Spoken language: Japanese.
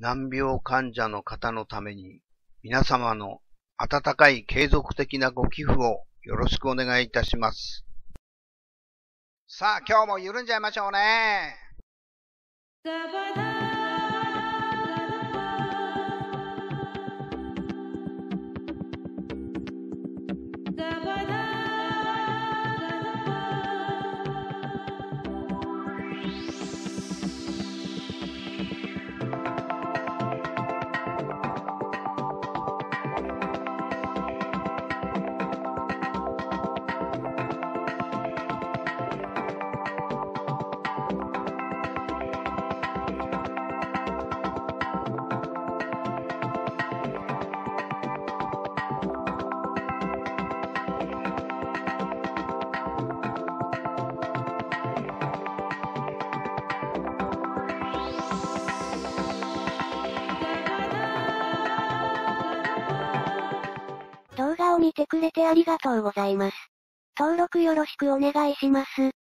難病患者の方のために、皆様の温かい継続的なご寄付をよろしくお願いいたします。さあ、今日も緩んじゃいましょうね。見てくれてありがとうございます。登録よろしくお願いします。